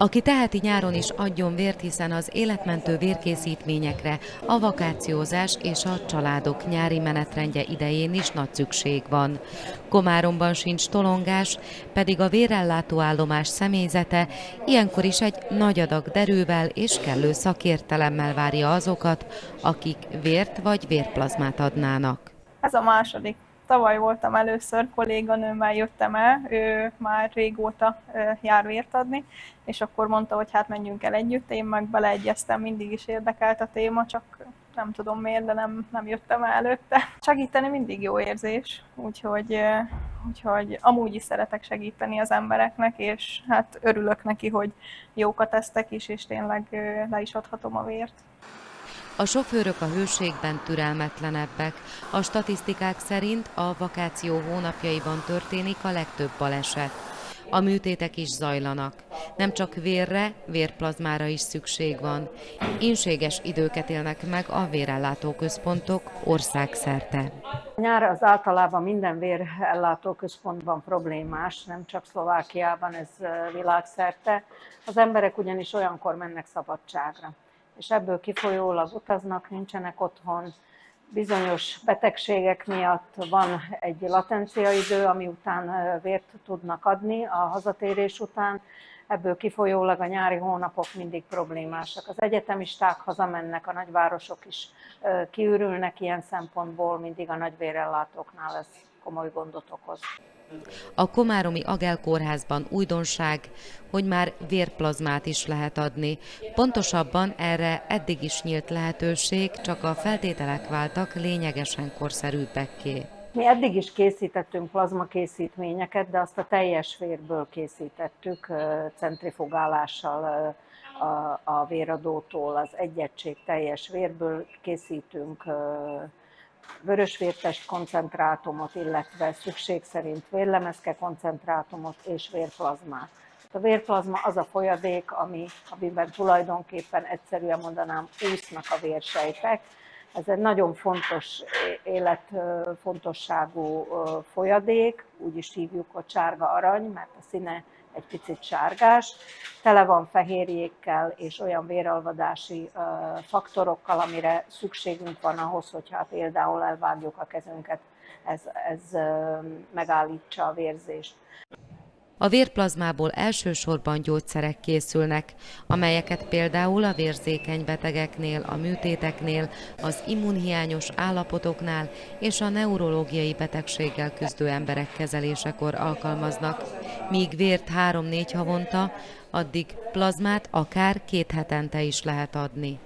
Aki teheti nyáron is adjon vért, hiszen az életmentő vérkészítményekre a vakációzás és a családok nyári menetrendje idején is nagy szükség van. Komáromban sincs tolongás, pedig a vérellátó állomás személyzete ilyenkor is egy nagy adag derővel és kellő szakértelemmel várja azokat, akik vért vagy vérplazmát adnának. Ez a második Tavaly voltam először, kolléganőmmel jöttem el, ő már régóta jár vért adni, és akkor mondta, hogy hát menjünk el együtt, én meg beleegyeztem, mindig is érdekelt a téma, csak nem tudom miért, de nem, nem jöttem el előtte. Segíteni mindig jó érzés, úgyhogy, úgyhogy amúgy is szeretek segíteni az embereknek, és hát örülök neki, hogy jók a tesztek is, és tényleg le is adhatom a vért. A sofőrök a hőségben türelmetlenebbek. A statisztikák szerint a vakáció hónapjaiban történik a legtöbb baleset. A műtétek is zajlanak. Nem csak vérre, vérplazmára is szükség van. Inséges időket élnek meg a vérellátó központok országszerte. Nyár az általában minden vérellátó központban problémás, nem csak Szlovákiában, ez világszerte. Az emberek ugyanis olyankor mennek szabadságra és ebből kifolyólag utaznak, nincsenek otthon, bizonyos betegségek miatt van egy latenciaidő, ami után vért tudnak adni a hazatérés után, ebből kifolyólag a nyári hónapok mindig problémásak. Az egyetemisták hazamennek, a nagyvárosok is kiürülnek ilyen szempontból, mindig a nagyvérellátóknál ez komoly gondot okoz. A Komáromi Agel kórházban újdonság, hogy már vérplazmát is lehet adni. Pontosabban erre eddig is nyílt lehetőség, csak a feltételek váltak lényegesen korszerűbbekké. Mi eddig is készítettünk plazmakészítményeket, de azt a teljes vérből készítettük centrifugálással a, a véradótól, az egyegység teljes vérből készítünk vörösvértest koncentrátumot, illetve szükség szerint vérlemezke koncentrátumot és vérplazmát. A vérplazma az a folyadék, ami, amiben tulajdonképpen egyszerűen mondanám úsznak a vérsejtek. Ez egy nagyon fontos, életfontosságú folyadék, úgy is hívjuk, hogy sárga arany, mert a színe egy picit sárgás, tele van fehérjékkel és olyan véralvadási faktorokkal, amire szükségünk van ahhoz, hogyha például elvágjuk a kezünket, ez, ez megállítsa a vérzést. A vérplazmából elsősorban gyógyszerek készülnek, amelyeket például a vérzékeny betegeknél, a műtéteknél, az immunhiányos állapotoknál és a neurológiai betegséggel küzdő emberek kezelésekor alkalmaznak, míg vért 3-4 havonta, addig plazmát akár két hetente is lehet adni.